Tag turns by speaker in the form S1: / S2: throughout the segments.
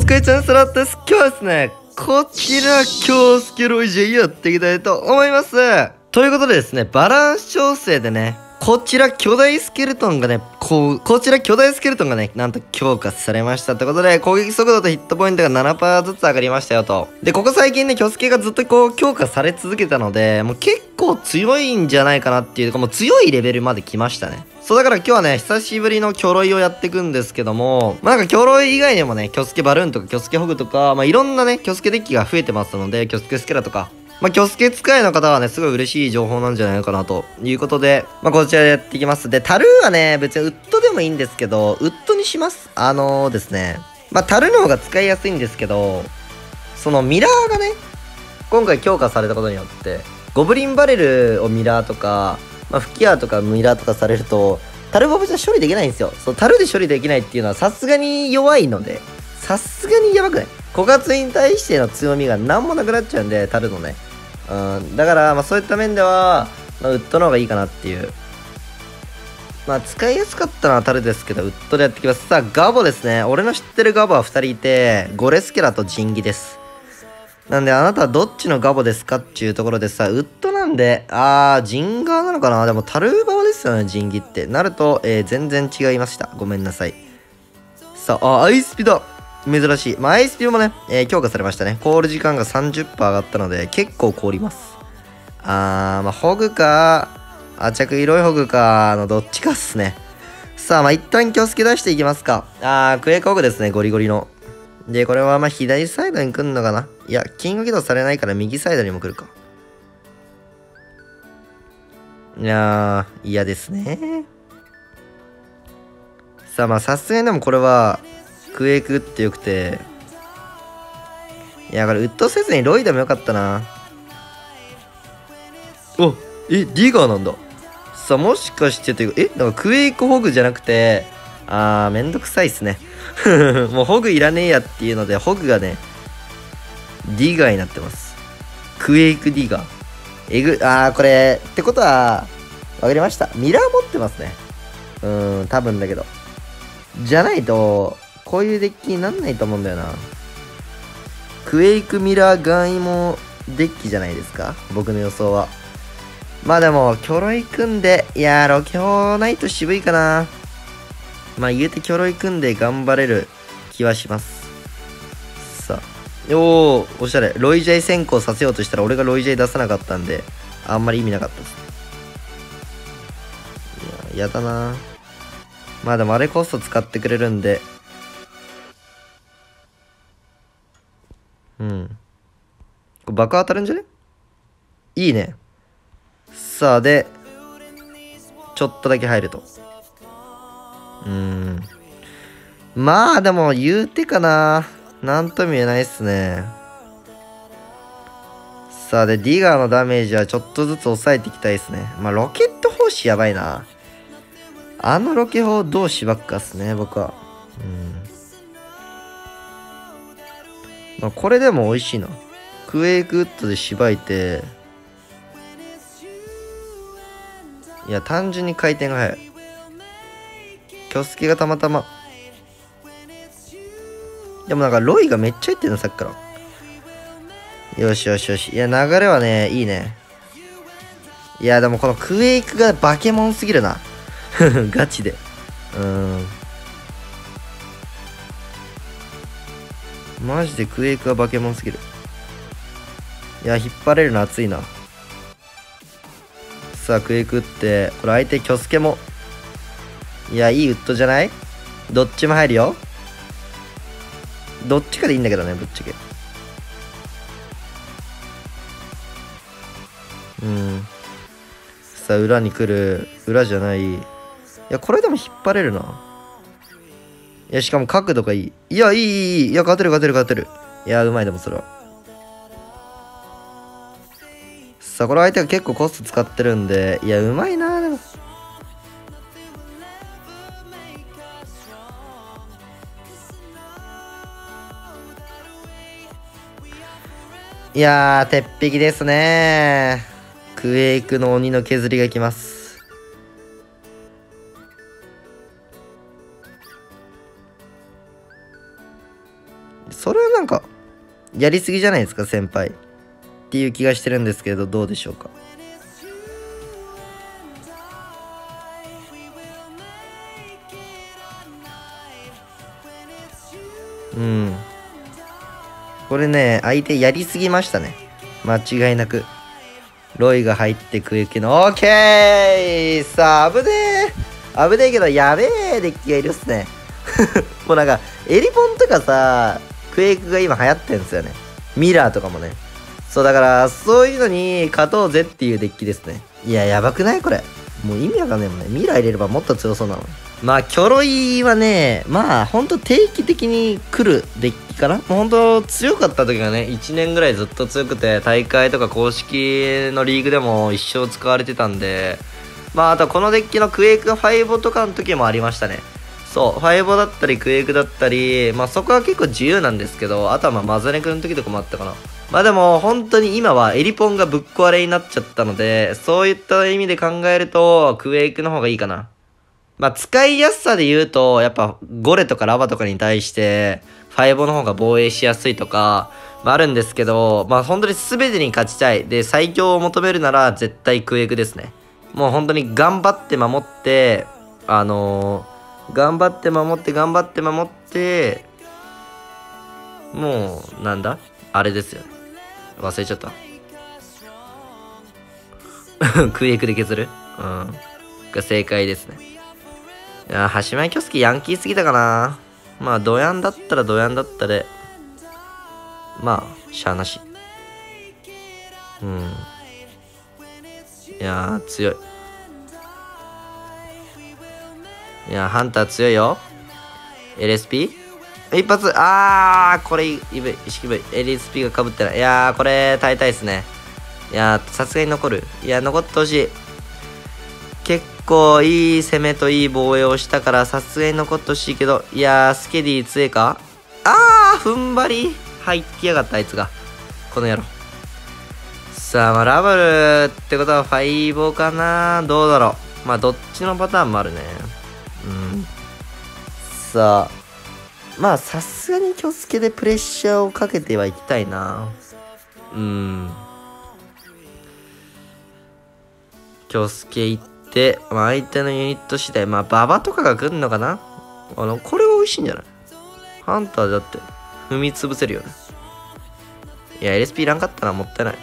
S1: 疲れちゃんスラットです。今日はですね、こちら、京介ロイジェやっていきたいと思います。ということでですね、バランス調整でね、こちら巨大スケルトンがね、こう、こちら巨大スケルトンがね、なんと強化されましたってことで、攻撃速度とヒットポイントが7%ずつ上がりましたよと。で、ここ最近ね、巨助がずっとこう、強化され続けたので、もう結構強いんじゃないかなっていうか、もう強いレベルまで来ましたね。そうだから今日はね、久しぶりのキョロイをやっていくんですけども、まあ、なんかキョロイ以外にもね、キョスケバルーンとかキョスケホグとか、まあ、いろんなね、キョスケデッキが増えてますので、キョスケスケラとか、まあ、キョスケ使いの方はね、すごい嬉しい情報なんじゃないかなということで、まあ、こちらでやっていきます。で、タルーはね、別にウッドでもいいんですけど、ウッドにします？あのー、ですね、まあ、タルの方が使いやすいんですけど、そのミラーがね、今回強化されたことによって、ゴブリンバレルをミラーとか、まあ、吹き矢とかミラーとかされると、タルボブじゃ処理できないんですよ。そう、タルで処理できないっていうのはさすがに弱いので、さすがにやばくない？枯渇に対しての強みが何もなくなっちゃうんで、タルのね。うん、だから、まあ、そういった面では、まあ、ウッドの方がいいかなっていう。まあ、使いやすかったのはタルですけど、ウッドでやってきます。さあ、ガボですね。俺の知ってるガボは2人いて、ゴレスケラとジンギです。なんで、あなたはどっちのガボですかっていうところでさ、ウッドなんで、あー、ジンガーなのかな？でも、タルーバオですよね、ジンギって。なると、えー、全然違いました。ごめんなさい。さあ、あ、アイスピだ。珍しい。まあ、アイスピーもね、えー、強化されましたね。凍る時間が30%上がったので、結構凍ります。あー、まあ、ホグか、あ、着色いホグか、のどっちかっすね。さあ、まあ、一旦気をつけ出していきますか。あー、クエイクホグですね、ゴリゴリの。で、これはまあ、左サイドに来るのかないや、キング起動されないから右サイドにも来るか。いやー、嫌ですね。さあ、まあ、さすがにでもこれは、クエイクってよくて、いや、これ、ウッドせずにロイでもよかったな。おえ、ディガーなんだ。さあ、もしかしてというか、え、なんかクエイクホグじゃなくて、あー、めんどくさいっすね。もうホグいらねえやっていうので、ホグがね、ディガーになってます。クエイクディガー。えぐ、あー、これ、ってことは、わかりました。ミラー持ってますね。うん、多分だけど。じゃないと、こういうデッキになんないと思うんだよな。クエイクミラーガンイモデッキじゃないですか？僕の予想は。まあでも、キョロイ組んで、いやー、ロケホないと渋いかな。まあ言うてキョロイ組んで頑張れる気はします。さあ。おー、おしゃれ。ロイジャイ先行させようとしたら俺がロイジャイ出さなかったんで、あんまり意味なかったです。いや、やだなまあでもあれコスト使ってくれるんで、うんこれ。爆当たるんじゃね？いいね。さあ、で、ちょっとだけ入ると。うん。まあ、でも、言うてかな。なんとも言えないっすね。さあ、で、ディガーのダメージはちょっとずつ抑えていきたいですね。まあ、ロケット砲士やばいな。あのロケ砲どうしばっかっすね、僕は。うん。まあ、これでも美味しいな。クエイクウッドでしばいて、いや、単純に回転が速い。キョスケがたまたま。でもなんか、ロイがめっちゃ入ってるの、さっきから。よしよしよし。いや、流れはね、いいね。いや、でもこのクエイクがバケモンすぎるな。ガチで。うん。マジでクエイクは化け物すぎる。いや、引っ張れるの熱いな。さあ、クエイクって、これ相手、キョスケも。いや、いいウッドじゃない？どっちも入るよ。どっちかでいいんだけどね、ぶっちゃけ。うん。さあ、裏に来る。裏じゃない。いや、これでも引っ張れるな。いや、しかも角度がいい。いや、いい、いい、いい。いや、勝てる、勝てる、勝てる。いや、うまい、でもそれは。さあ、これ相手が結構コスト使ってるんで、いや、うまいな、でも。いや、鉄壁ですねクエイクの鬼の削りがきます。それはなんか、やりすぎじゃないですか、先輩。っていう気がしてるんですけど、どうでしょうか？うん。これね、相手やりすぎましたね。間違いなく。ロイが入ってくるけど、オッケーさあ、危ねえ危ねえけど、やべえデッキがいるっすね。もうなんか、エリポンとかさ、クエイクが今流行ってんすよね。ミラーとかもね。そう、だから、そういうのに勝とうぜっていうデッキですね。いや、やばくないこれ。もう意味わかんないもんね。ミラー入れればもっと強そうなのに。まあ、キョロイはね、まあ、ほんと定期的に来るデッキかなもうほんと強かった時がね、1年ぐらいずっと強くて、大会とか公式のリーグでも一生使われてたんで、まあ、あとこのデッキのクエイク5とかの時もありましたね。そう、5だったりクエイクだったり、まあそこは結構自由なんですけど、あとはまマザネクの時とかもあったかな。まあでも本当に今はエリポンがぶっ壊れになっちゃったので、そういった意味で考えると、クエイクの方がいいかな。まあ使いやすさで言うと、やっぱゴレとかラバとかに対して、5の方が防衛しやすいとか、まああるんですけど、まあ本当に全てに勝ちたい。で、最強を求めるなら絶対クエイクですね。もう本当に頑張って守って、あのー頑張って守って頑張って守って、もう、なんだ？あれですよ。忘れちゃった。クエイクで削る？うん。が正解ですね。いや、橋前京介ヤンキーすぎたかな。まあ、ドヤンだったらドヤンだったで、まあ、しゃあなし。うん。いやー、強い。いや、ハンター強いよ。LSP? 一発あーこれ、意識部 LSP が被ってない。いやー、これ、耐えたいですね。いやー、さすがに残る。いや、残ってほしい。結構いい攻めといい防衛をしたから、さすがに残ってほしいけど、いやー、スケディ強いか？あー、踏ん張り入ってやがった、あいつが。この野郎。さあ、まあ、ラブルってことは、ファイボかなどうだろう。まあ、どっちのパターンもあるね。さ、まあ、さすがにキョスケでプレッシャーをかけてはいきたいな。うん。キョスケ行って、まあ、相手のユニット次第、まあ、馬場とかが来るのかな？あの、これは美味しいんじゃない？ハンターだって、踏み潰せるよね。いや、LSP いらんかったな、もったいない。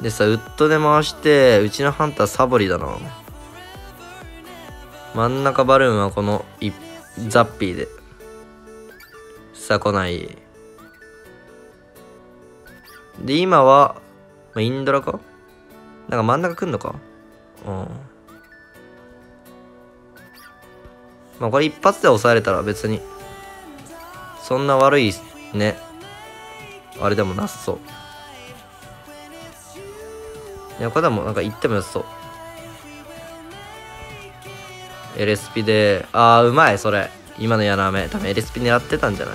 S1: でさ、ウッドで回して、うちのハンターサボリだな。真ん中バルーンはこのいザッピーで。さあ、来ない。で、今は、まあ、インドラか？なんか真ん中来んのか？うん。まあ、これ一発で抑えれたら別に、そんな悪いね。あれでもなさそう。いや、これでもなんか言ってもよさそう。LSP で、あー、うまい、それ。今の柳雨。多分 LSP 狙ってたんじゃない？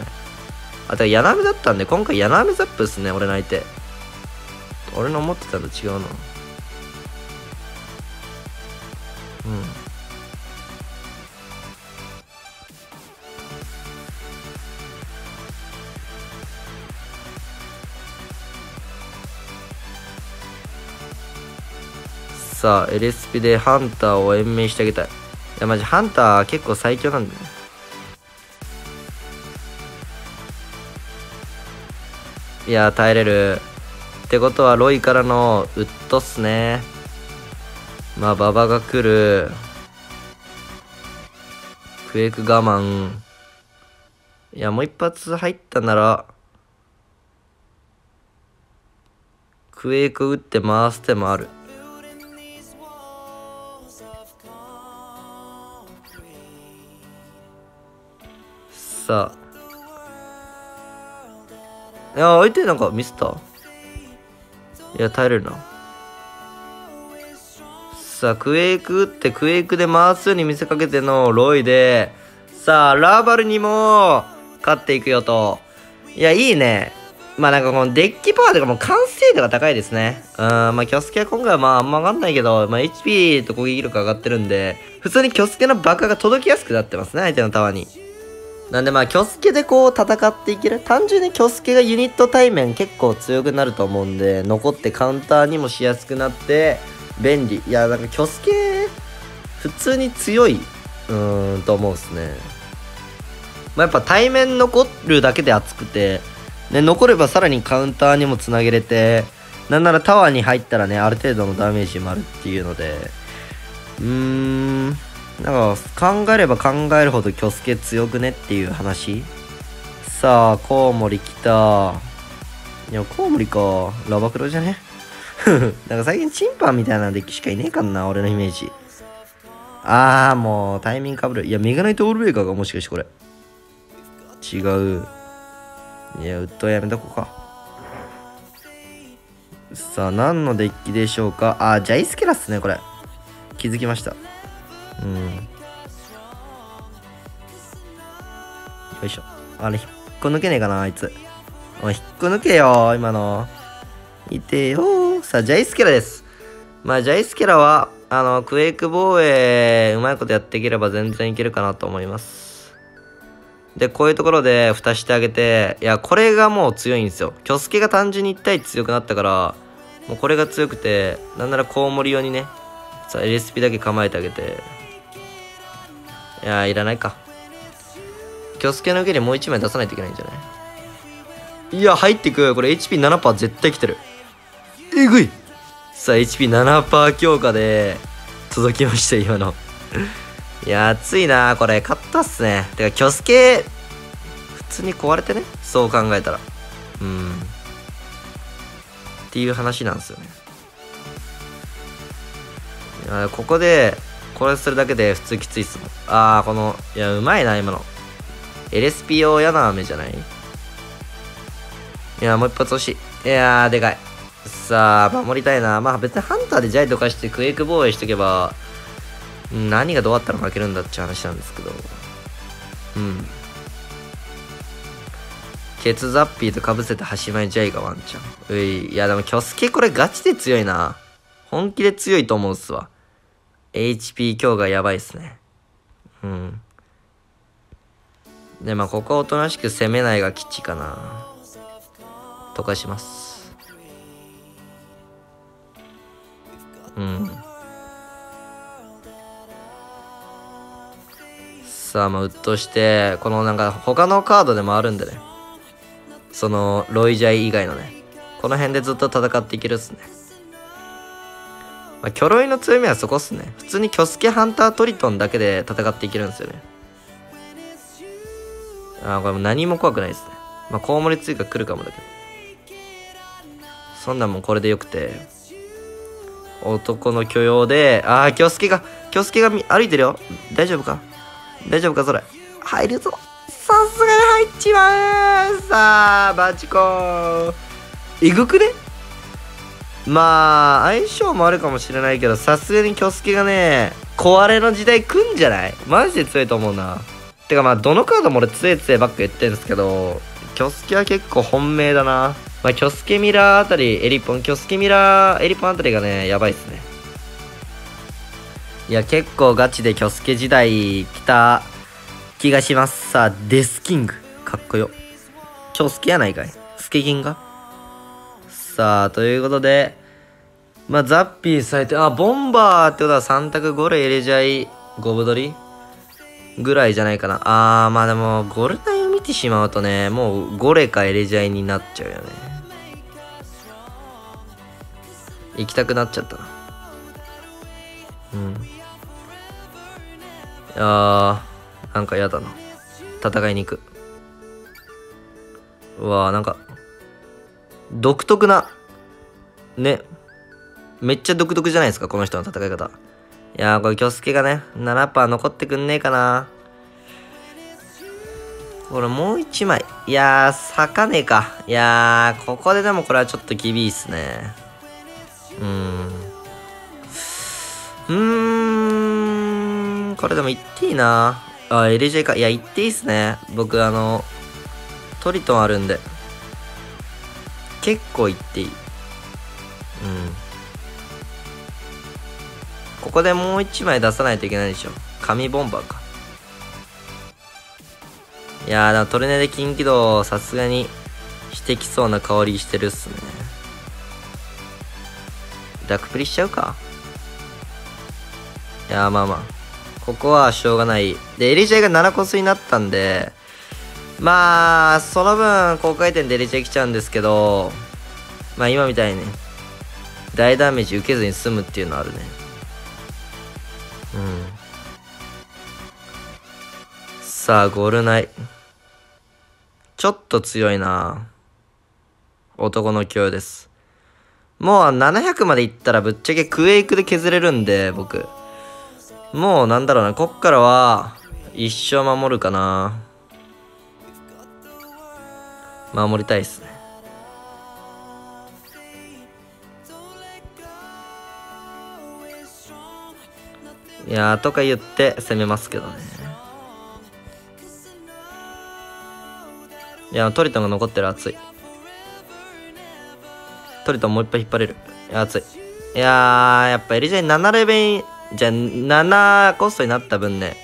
S1: あ、だか柳雨だったんで、今回柳雨ザップっすね、俺の相手。俺の思ってたのと違うな。うん。さあ、LSP でハンターを延命してあげたい。や、マジハンター結構最強なんだよね。いや、耐えれる。ってことは、ロイからのウッドっすね。まあ、馬場が来る。クエイク我慢。いや、もう一発入ったなら、クエイク打って回す手もある。さ。いや、相手なんかミスった？いや、耐えれるな。さあ、クエイク打ってクエイクで回すように見せかけてのロイで、さあ、ラーバルにも勝っていくよと。いや、いいね。まあなんかこのデッキパワーとかも完成度が高いですね。うん、まあキョスケは今回はまああんま上がんないけど、まあ HP と攻撃力上がってるんで、普通にキョスケの爆破が届きやすくなってますね、相手のタワーに。なんでまあ、キョスケでこう戦っていける。単純にキョスケがユニット対面結構強くなると思うんで、残ってカウンターにもしやすくなって、便利。いや、なんかキョスケ、普通に強い、うーん、と思うっすね。まあ、やっぱ対面残るだけで熱くて、ね、残ればさらにカウンターにもつなげれて、なんならタワーに入ったらね、ある程度のダメージもあるっていうので、うーん、なんか考えれば考えるほどキョスケ強くねっていう話さあ、コウモリ来た。いや、コウモリか。ラバクロじゃね？なんか最近チンパンみたいなデッキしかいねえかんな、俺のイメージ。あー、もうタイミングかぶる。いや、メガナイトオールベーカーがもしかしてこれ。違う。いや、ウッドやめとこうか。さあ、何のデッキでしょうか？あ、ジャイスケラっすね、これ。気づきました。うん。よいしょ。あれ、引っこ抜けねえかな、あいつ。おい、引っこ抜けよ、今の。いてよさあ、ジャイスケラです。まあ、ジャイスケラは、あの、クエイク防衛、うまいことやっていければ全然いけるかなと思います。で、こういうところで蓋してあげて、いや、これがもう強いんですよ。キョスケが単純に1対1強くなったから、もうこれが強くて、なんならコウモリ用にね、さあ、LSP だけ構えてあげて、いやいらないか。キョスケの受けにもう1枚出さないといけないんじゃない？いや、入ってく。これ HP7% 絶対来てる。えぐいさあ、HP7% 強化で、届きました、今の。いや、熱いなこれ。勝ったっすね。てか、キョスケ、普通に壊れてね？そう考えたら。うん。っていう話なんですよね。いや、ここで、これするだけで普通きついっすもん。あー、この、いや、うまいな、今の。LSPO 嫌な雨じゃない？いや、もう一発欲しい。いやー、でかい。さあ、守りたいな。まあ別にハンターでジャイとかしてクエイク防衛しとけば、何がどうやったら負けるんだって話なんですけど。うん。ケツザッピーとかぶせて端前ジャイがワンチャン。うい、いやでもキョスケこれガチで強いな。本気で強いと思うっすわ。HP 強がやばいっすね。うん。で、まあ、ここはおとなしく攻めないが基地かな。とかします。うん。さあ、まあ、うっとして、このなんか他のカードでもあるんでね。その、ロイジャイ以外のね。この辺でずっと戦っていけるっすね。まあ、巨ロイの強みはそこっすね。普通にキョスケハンタートリトンだけで戦っていけるんですよね。ああ、これも何も怖くないですね。まあ、コウモリ追加来るかもだけど。そんなんもこれでよくて。男の許容で、ああ、キョスケが、キョスケが歩いてるよ。大丈夫か？大丈夫かそれ？入るぞ。さすがに入っちまうさあ、バチコー。えぐくね？まあ、相性もあるかもしれないけど、さすがにキョスケがね、壊れの時代来んじゃない？マジで強いと思うな。てかまあ、どのカードも俺強い強いばっか言ってるんですけど、キョスケは結構本命だな。まあ、キョスケミラーあたり、エリポン、キョスケミラー、エリポンあたりがね、やばいっすね。いや、結構ガチでキョスケ時代来た気がします。さあ、デスキング。かっこよ。超好きやないかい。スケキンがさあ、ということで、まあ、ザッピーされて、あ、ボンバーってことは3択ゴレ入れちゃい、ゴブドリ？ぐらいじゃないかな。あー、まあでも、ゴルナイを見てしまうとね、もうゴレかエレジャイになっちゃうよね。行きたくなっちゃったな。うん。いやー、なんか嫌だな。戦いに行く。うわー、なんか、独特な、ね。めっちゃ独特じゃないですか、この人の戦い方。いやー、これ、京介がね、7%残ってくんねえかな。これ、もう1枚。いやー、咲かねえか。いやー、ここででもこれはちょっと厳しいっすね。うーん。うーん、これでも言っていいな。あ、LJ か。いや、言っていいっすね。僕、あの、トリトンあるんで。結構言っていい。うん。ここでもう一枚出さないといけないでしょ。紙ボンバーか。いやー、でもトルネで金起動さすがにしてきそうな香りしてるっすね。ダクプリしちゃうかいやー、まあまあ。ここはしょうがない。で、エリジャイが7コスになったんで、まあ、その分、高回転でエリジャイ来ちゃうんですけど、まあ今みたいにね、大ダメージ受けずに済むっていうのはあるね。うん。さあ、ゴールナイ。ちょっと強いな男の強です。もう700までいったらぶっちゃけクエイクで削れるんで、僕。もうなんだろうな、こっからは、一生守るかな。守りたいっすね。いやーとか言って攻めますけどね。いや、トリトンが残ってる熱い。トリトンもう一杯引っ張れる。い、熱い。いや、やっぱエリジェン7レベル、じゃあ7コストになった分ね、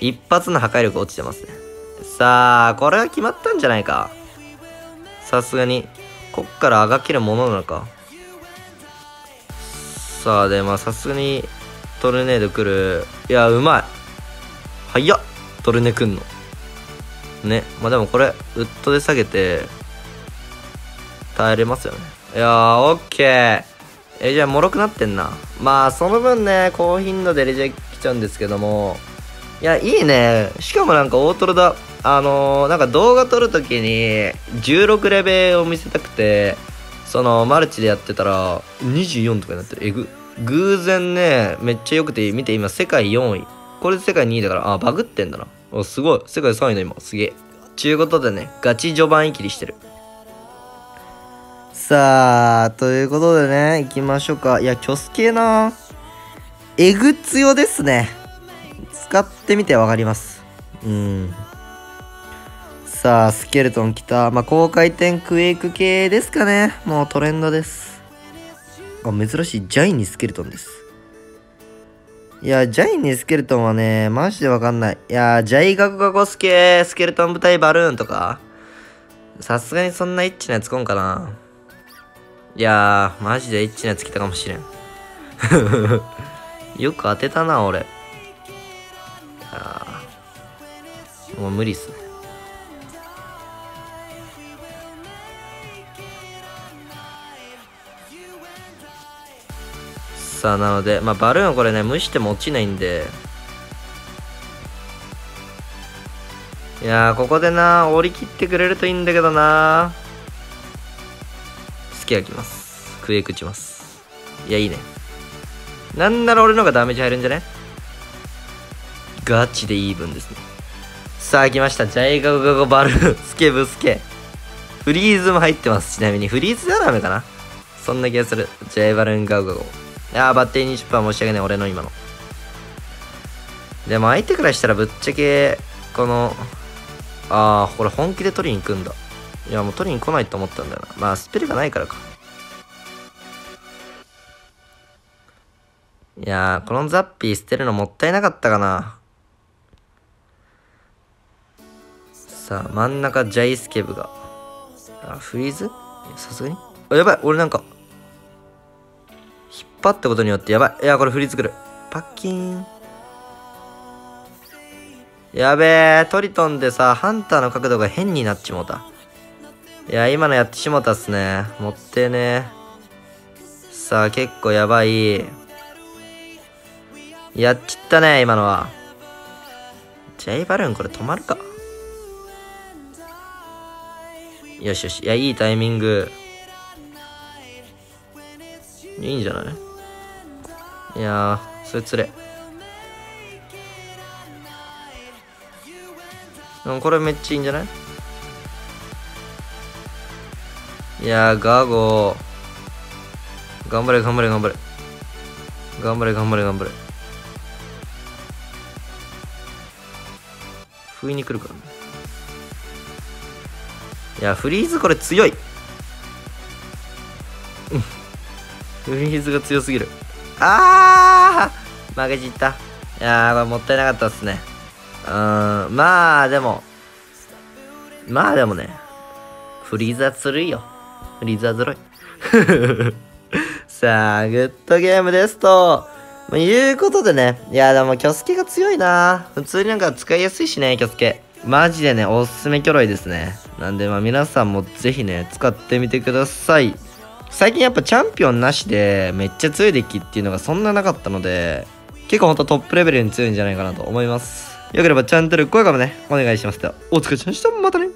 S1: 一発の破壊力落ちてますね。さあ、これは決まったんじゃないか。さすがに。こっからあがけるものなのか。さあ、で、まあさすがにトルネード来る。いや、うまい。早っ。トルネくんの。ね。まあでもこれ、ウッドで下げて、耐えれますよね。いやー、オッケー。え、じゃあ、脆くなってんな。まあ、その分ね、高頻度でレジェ来ちゃうんですけども、いや、いいね。しかもなんか大トロだ。あのー、なんか動画撮るときに、16レベルを見せたくて、その、マルチでやってたら、24とかになってる。えぐ。偶然ね、めっちゃ良くて、見て今、世界4位。これで世界2位だから、あ、バグってんだな。お、すごい。世界3位の今。すげえ。ちゅうことでね、ガチ序盤生きりしてる。さあ、ということでね、行きましょうか。いや、キョス系なエグ強ですね。使ってみてわかります。うん。さあ、スケルトン来た。まあ、高回転クエイク系ですかね。もうトレンドです。あ、珍しい。ジャイニスケルトンです。いや、ジャイニスケルトンはね、マジでわかんない。いや、ジャイガコガコスケ、スケルトン部隊バルーンとか。さすがにそんなエッチなやつ来んかな。いやー、マジでエッチなやつ来たかもしれん。よく当てたな、俺。いやもう無理っすね。さあなので、まあ、バルーンこれね、蒸しても落ちないんで、いや、ここでな、折り切ってくれるといいんだけどな好きがきます。クエイク打ちます。いや、いいね。なんなら俺の方がダメージ入るんじゃなね？ガチでイーブンですね。さあ、来ました。ジャイガゴガゴバルーン。スケブスケ。フリーズも入ってます。ちなみに、フリーズではダメかなそんな気がする。ジャイバルーンガゴガゴ。いやバッテリー20%申し訳ない、俺の今の。でも相手からしたらぶっちゃけ、この、ああ、これ本気で取りに行くんだ。いや、もう取りに来ないと思ったんだよな。まあ、スペルがないからか。いやーこのザッピー捨てるのもったいなかったかな。さあ、真ん中ジャイスケブが。あ、フリーズ？さすがに？あ、やばい、俺なんか、引っ張ったことによってやばい。いや、これ振り作る。パッキーン。やべえ、トリトンでさ、ハンターの角度が変になっちもうた。いや、今のやってしもたっすね。もってね。さあ、結構やばい。やっちったね、今のは。ジェイバルーンこれ止まるか。よしよし。いや、いいタイミング。いいんじゃない？いやー、それつれ。でもこれめっちゃいいんじゃない？いやー、ガーゴー。頑張れ、頑張れ、頑張れ。頑張れ、頑張れ、頑張れ。不意に来るからね。いや、フリーズこれ強い。フリーズが強すぎる。あー負けちった。いやー、これもったいなかったっすね。うーん、まあ、でも、まあでもね、フリーザずるいよ。フリーザずるい。さあ、グッドゲームですと、まあ、いうことでね。いや、でも、キョスケが強いな。普通になんか使いやすいしね、キョスケ。マジでね、おすすめキョロイですね。なんで、まあ、皆さんもぜひね、使ってみてください。最近やっぱチャンピオンなしで、めっちゃ強いデッキっていうのがそんななかったので、結構ほんとトップレベルに強いんじゃないかなと思います。よければチャンネル、高評価もね、お願いします。では、お疲れ様でした。またね